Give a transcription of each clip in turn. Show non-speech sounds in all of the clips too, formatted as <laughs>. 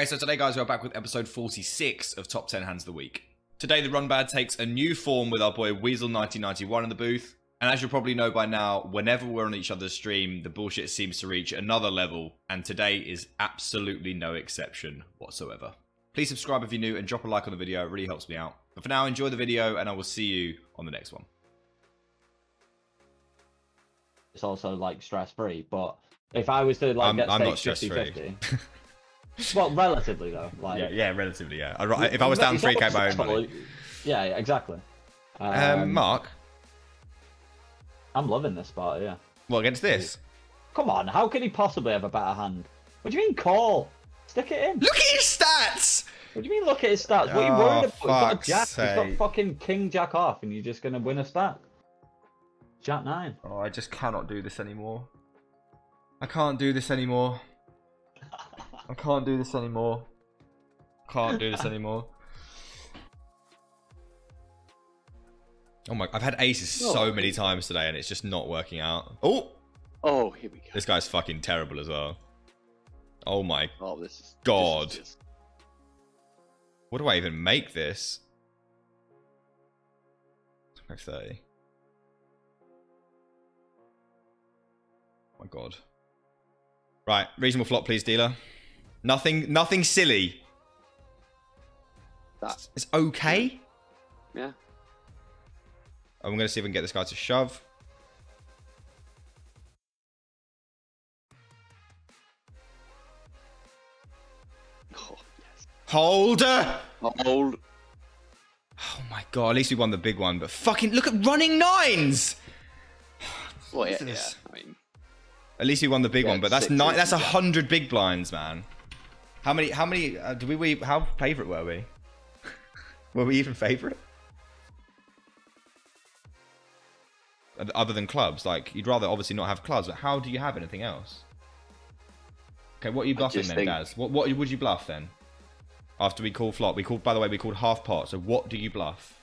Hey, so today, guys, we're back with episode 46 of Top 10 Hands of the Week. Today, the Run Bad takes a new form with our boy Weazel_1991 in the booth. And as you'll probably know by now, whenever we're on each other's stream, the bullshit seems to reach another level, and today is absolutely no exception whatsoever. Please subscribe if you're new and drop a like on the video, it really helps me out. But for now, enjoy the video, and I will see you on the next one. it's also like stress free. But if I was to like I'm- get I'm not stakes stress-free. <laughs> 50-50, well, relatively though, like Yeah, yeah, relatively, yeah. I'd if I was down 3k by own. Yeah, yeah, exactly. Um, Um, Mark, I'm loving this spot. Yeah. what against this? Come on, how can he possibly have a better hand? What do you mean call? Stick it in. Look at his stats! What do you mean look at his stats? What are you Oh, worried about? He's got a jack. He's got sake. fucking king jack off, and you're just gonna win a stack. Jack nine. Oh, I just cannot do this anymore. I can't do this anymore. I can't do this anymore. Can't do this <laughs> anymore. Oh my! I've had aces oh. so Oh. many times today, and it's just not working out. Oh, Oh, here we go. this guy's fucking terrible as well. Oh my! Oh, this is God. This is just- What do I even make this? Okay, thirty. Oh my god. Right, reasonable flop, please, dealer. Nothing, nothing silly. that. It's okay. Yeah. I'm gonna see if we can get this guy to shove. Oh, yes. Holder. Old. Oh my god! At least we won the big one, but fucking look at running nines. Well, yeah, yeah. I mean, At least we won the big Yeah, one, but that's nine. That's a hundred big blinds, man. How many? How many? Uh, did we, we? How favorite were we? were we even favorite? Other than clubs, like you'd rather obviously not have clubs, but how do you have anything else? Okay, what are you bluffing then, think- Daz? What what would you bluff then? After we call flop, we called. By the way, we called half pot. So what do you bluff?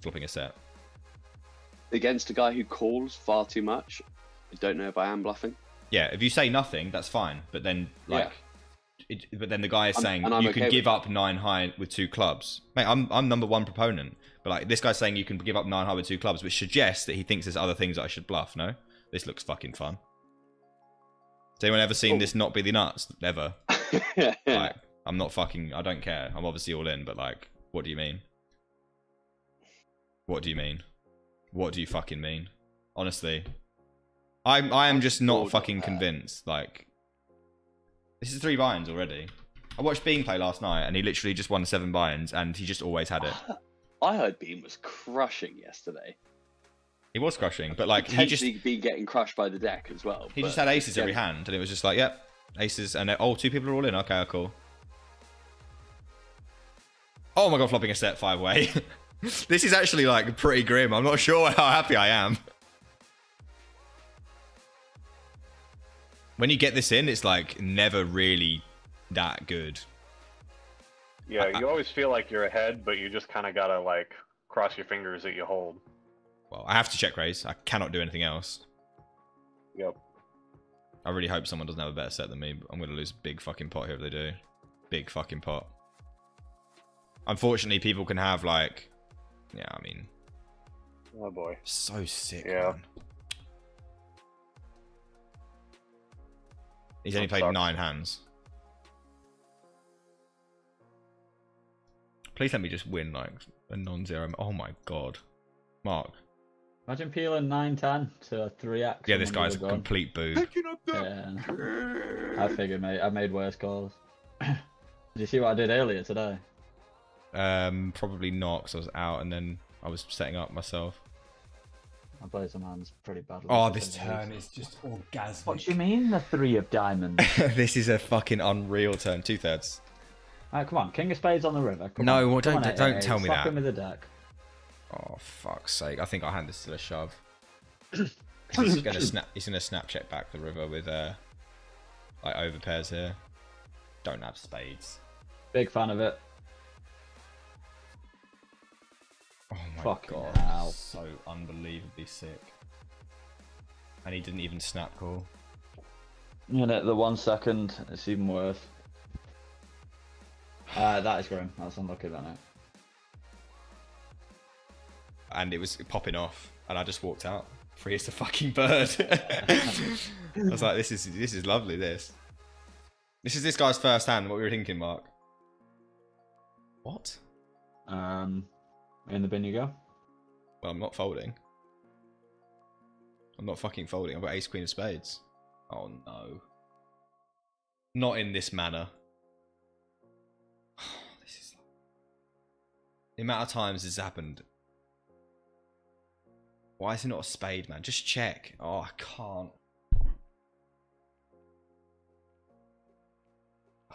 Flopping a set. against a guy who calls far too much, I don't know if I am bluffing. Yeah, if you say nothing, that's fine. But then, like, it, but then the guy is I'm- saying you okay can give up nine high with two clubs. Mate, I'm I'm number one proponent. But like this guy's saying you can give up nine high with two clubs, which suggests that he thinks there's other things that I should bluff. No, this looks fucking fun. Has anyone ever seen Oh. this not be the nuts ever? yeah. <laughs> Like, I'm not fucking. I don't care. I'm obviously all in. But like, what do you mean? What do you mean? What do you fucking mean? Honestly, I'm I am just not fucking convinced. Like, this is three buy-ins already. I watched Bean play last night, and he literally just won seven buy-ins, and he just always had it. <sighs> I heard Bean was crushing yesterday. He was crushing, but like he just be getting crushed by the deck as well. he just had aces every hand, and it was just like, yep, aces, and oh, two people are all in. Okay, oh, cool. Oh my god, flopping a set five way. <laughs> this is actually like pretty grim. I'm not sure <laughs> how happy I am. When you get this in, it's like never really that good. Yeah, you always feel like you're ahead, but you just kind of gotta like cross your fingers that you hold. Well, I have to check raise. I cannot do anything else. Yep. I really hope someone doesn't have a better set than me. I'm going to lose a big fucking pot here if they do. Big fucking pot. Unfortunately, people can have like, yeah, I mean, Oh boy. so sick. Yeah. Man. He's only That played sucks. nine hands. Please let me just win like a non-zero. Oh my god, Mark. Imagine peeling 9-10 to a 3x. Yeah, this guy's a were gone. complete boob. Yeah, I figured, mate. I made worse calls. <coughs> did you see what I did earlier today? Um, probably not because I was out and then I was setting up myself. I played some hands pretty badly. Oh, this turn is just orgasmic. What do you mean, the three of diamonds? <laughs> this is a fucking unreal turn. Two thirds. Alright, come on, king of spades on the river. Come No, well, don't- on, don't tell me slap that. him with the deck. Oh fuck's sake! I think I'll hand this to the shove. <coughs> he's gonna snap. He's gonna snap check back the river with uh, like over pairs here. Don't have spades. Big fan of it. Oh my Fucking god! hell. So unbelievably sick. And he didn't even snap call. You know, the one second, it's even worse. Uh, that is grim. That's unlucky, that night. and it was popping off, and I just walked out. Free as a fucking bird. <laughs> I was like, this is this is lovely. This. This is this guy's first hand. What we were thinking, Mark? What? Um, in the bin you go. Well, I'm not folding. I'm not fucking folding. I've got ace queen of spades. Oh no. Not in this manner. <sighs> this is the amount of times this has happened. Why is it not a spade, man? Just check. Oh, I can't. <sighs> I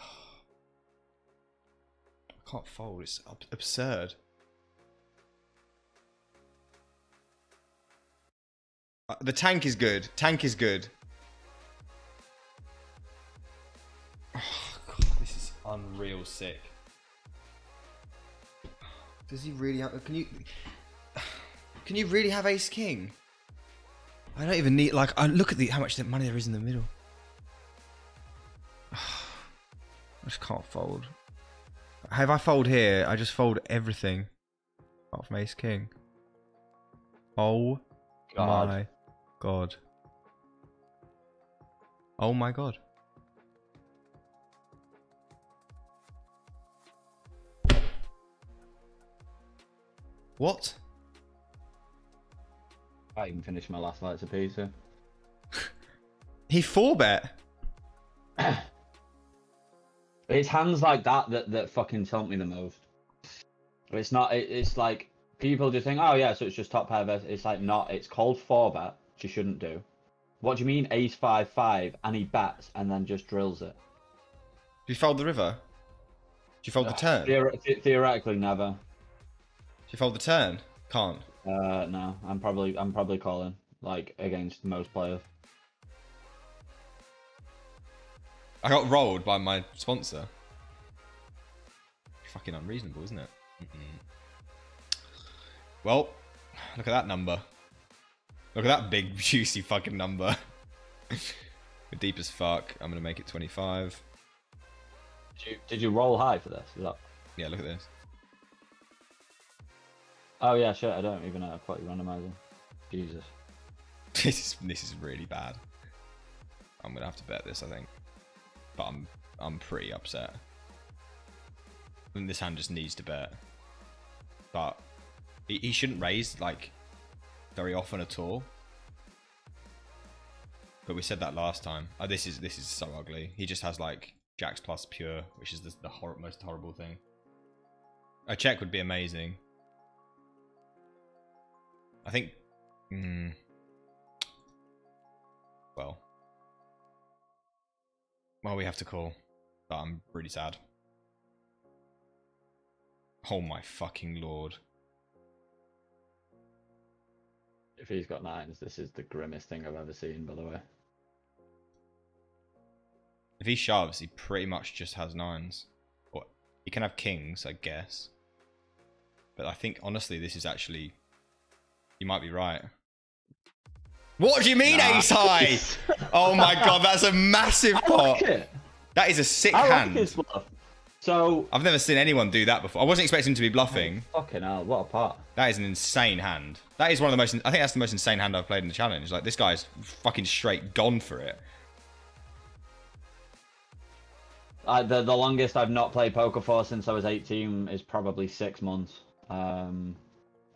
can't fold. It's absurd. Uh, The tank is good. Tank is good. Oh, God, this is unreal sick. Does he really have? Can you? Can you really have Ace King? I don't even need like. I look at the how much money there is in the middle. <sighs> I just can't fold. Have I fold here, I just fold everything apart from Ace King. Oh God. my god. Oh my god. What? I even finished my last lights of pizza. <laughs> He four bet. <clears throat> It's hands like that that, that fucking taunt me the most. It's not. It, it's like people just think, oh yeah, so it's just top pair. versus-" It's like not. It's called four bet, which you shouldn't do. What do you mean ace five five and he bats and then just drills it? Do you fold the river? Do you fold the turn? Theor- the- theoretically, never. Do you fold the turn? Can't. Uh, no, I'm probably I'm probably calling like against most players. I got rolled by my sponsor. Fucking unreasonable, isn't it? Mm-mm. Well, look at that number. Look at that big, <laughs> juicy fucking number. <laughs> We're deep as fuck. I'm gonna make it 25. Did you did you roll high for this? That... Yeah, look at this. Oh yeah, shit. I don't even know. I put you randomizing. Jesus. <laughs> This is this is really bad. I'm gonna have to bet this, I think. But I'm I'm pretty upset. And this hand just needs to bet. But he, he shouldn't raise like very often at all. But we said that last time. Oh, this is this is so ugly. He just has like jacks plus pure, which is the, the hor- most horrible thing. A check would be amazing. I think. Mm, well. Well, we have to call. But I'm really sad. Oh my fucking lord. If he's got nines, this is the grimmest thing I've ever seen. By the way. If he shoves, he pretty much just has nines. Or he can have kings, I guess. But I think honestly, this is actually. You might be right. What do you mean, Nah. ace high? <laughs> oh my god, that's a massive pot. like. That is a sick I hand. So I've never seen anyone do that before. I wasn't expecting him to be bluffing. fucking hell, what a pot. That is an insane hand. That is one of the most. I think that's the most insane hand I've played in the challenge. Like this guy's fucking straight gone for it. I, the the longest I've not played poker for since I was 18 is probably six months. Um,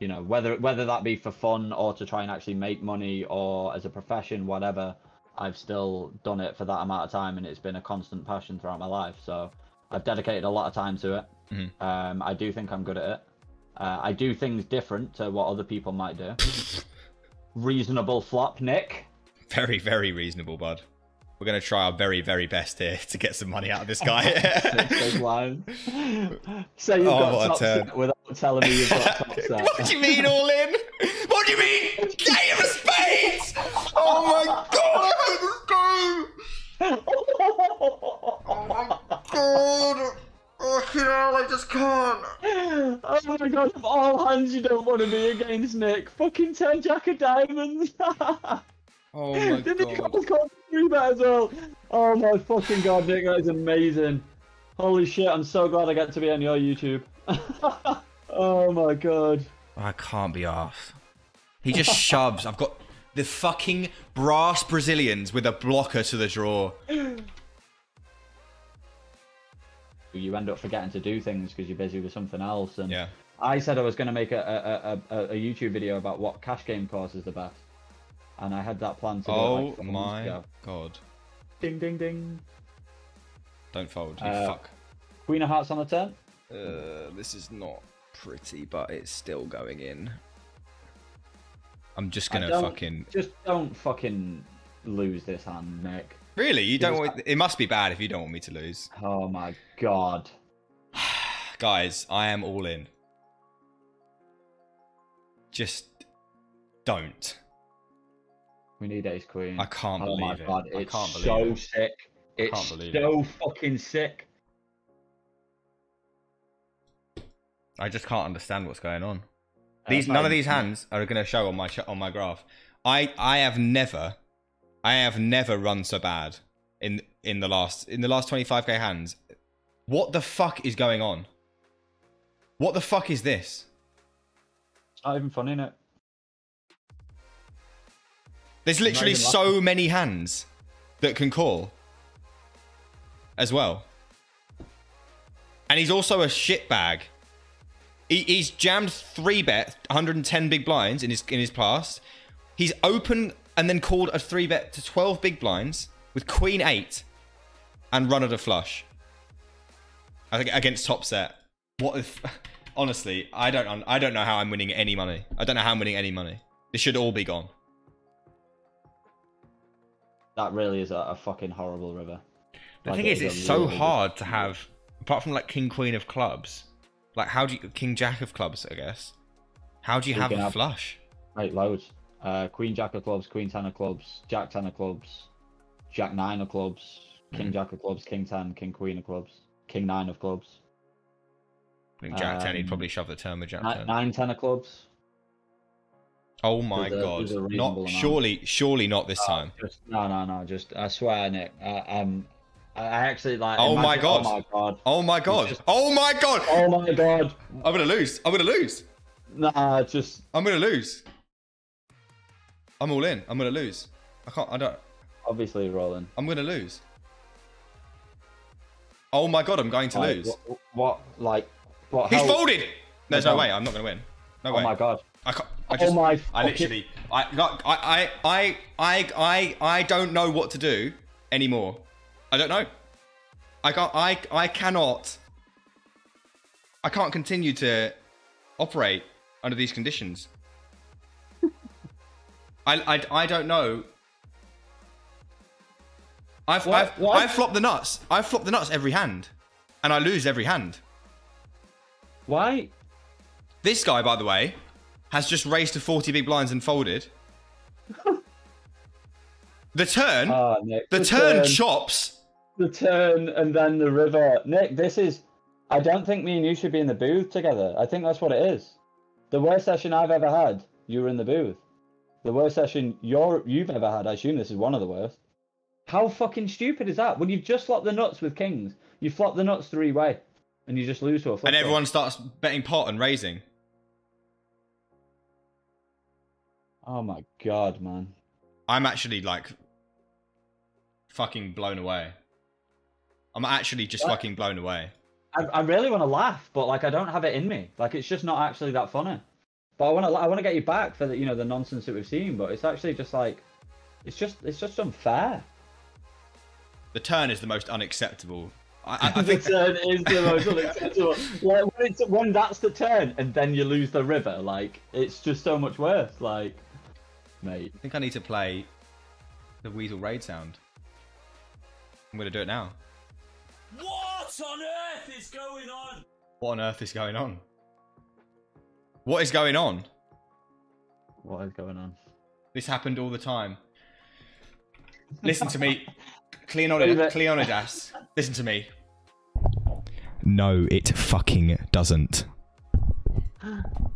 you know, whether whether that be for fun or to try and actually make money or as a profession, whatever, I've still done it for that amount of time, and it's been a constant passion throughout my life. So I've dedicated a lot of time to it. Mhm. Um, I do think I'm good at it. Uh, I do things different to what other people might do. <laughs> Reasonable flop, Nick. Very, very reasonable, bud. We're gonna try our very, very best here to get some money out of this <laughs> guy. Big line. Say you've Oh, got a top set without telling me you've got <laughs> top set. what do you mean all in? What do you mean? Game of spades! Oh my god! I hate this game! Oh my god! Fucking hell, I just can't. oh my god, of all hands you don't want to be against, Nick. Fucking 10 jack of diamonds. <laughs> Oh my Didn't he god. call call three bet as well? Oh my fucking god, Nick, that is amazing. Holy shit! I'm so glad I get to be on your YouTube. <laughs> oh my god. I can't be arsed. He just <laughs> shoves. I've got the fucking brass Brazilians with a blocker to the draw. You end up forgetting to do things because you're busy with something else. And Yeah. I said I was going to make a, a, a, a, a YouTube video about what cash game course is the best, and I had that plan to do Oh like four my ago. god. Ding ding ding. Don't fold. You Uh, fuck. Queen of Hearts on the turn. Uh, this is not pretty, but it's still going in. I'm just gonna fucking. Just don't fucking lose this hand, Nick. Really? You don't want. It must be bad if you don't want me to lose. Oh my god. <sighs> Guys, I am all in. Just don't. We need ace queen. I can't oh my believe it. god, I it's can't believe so it. sick. I It's can't believe it. so fucking sick. I just can't understand what's going on. Uh, These none of these hands are going to show on my on my graph. I I have never, I have never run so bad in in the last in the last 25k hands. What the fuck is going on? What the fuck is this? It's not even fun, in it? There's literally so many hands that can call as well. And he's also a shitbag. He, he's jammed three bet 110 big blinds in his in his past. He's open and then called a three bet to 12 big blinds with queen eight and run at a flush. Against top set. What if? <laughs> Honestly, I don't. I don't know how I'm winning any money. I don't know how I'm winning any money. This should all be gone. That really is a, a fucking horrible river. The Like, thing it is, is it's so really good- hard to have, apart from like King Queen of Clubs, like how do you King Jack of Clubs? I guess. How do you You have a have- flush? Right, loads. Uh, Queen Jack of clubs, Queen Ten of clubs, Jack Ten of clubs, Jack Nine of clubs, King Mhm. Jack of clubs, King Ten, King Queen of clubs, King Nine of clubs, I think Jack Ten, he'd Um, probably shove the turn with Jack Ten. Nine Ten of clubs. Oh my There's god! a Not amount. surely, surely not this time. Just no, no, no. Just I swear, Nick. I, um, I actually like. Oh my God. Oh my god. Oh my god! just- Oh my god! Oh my god. I'm gonna lose. I'm gonna lose. Nah, just I'm gonna lose. I'm all in. I'm gonna lose. I can't. I don't. obviously rolling. I'm gonna lose. Oh my god! I'm going to Like, lose. What, what like? What? He's how- folded. There's no don't. way. I'm not gonna win. No Oh way. Oh my god. I can't. I Oh my I literally, I, I, I, I, I, I don't know what to do anymore. I don't know. I can't. I, I cannot. I can't continue to operate under these conditions. I, I, I don't know. I've, What? I've, What? I've flopped the nuts. I've flopped the nuts every hand, and I lose every hand. Why? This guy, by the way, has just raised to 40 big blinds and folded. <laughs> the turn, Oh, Nick. the, turn, chops. the turn and then the river. Nick, this is. I don't think me and you should be in the booth together. I think that's what it is. The worst session I've ever had, you were in the booth. The worst session you're you've ever had. I assume this is one of the worst. How fucking stupid is that? When you've just flopped the nuts with kings, you flop the nuts three way, and you just lose to a flip. And flop. everyone starts betting pot and raising. Oh my god, man. I'm actually like fucking blown away. I'm actually just What? fucking blown away. I, I really want to laugh, but like I don't have it in me. Like it's just not actually that funny. But I want to I want to get you back for the you know the nonsense that we've seen. But it's actually just like it's just it's just unfair. The turn is the most unacceptable. I, I, I <laughs> the turn is the most unacceptable. <laughs> like when, it's, when that's the turn and then you lose the river, like it's just so much worse. Like, mate, I think I need to play the Weasel Raid sound. I'm gonna do it now. What on earth is going on? What on earth is going on? What is going on? What is going on? This happened all the time. Listen to me. <laughs> Cleonidas, Cleonidas, listen to me. No, it fucking doesn't. <gasps> <laughs>